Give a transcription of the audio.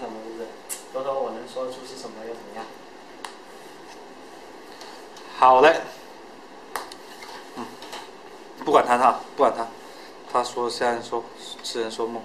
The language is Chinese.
什么，是不是？多多，我能说出是什么又怎么样？好嘞，嗯，不管他他，不管他，他说是人说，痴人说梦。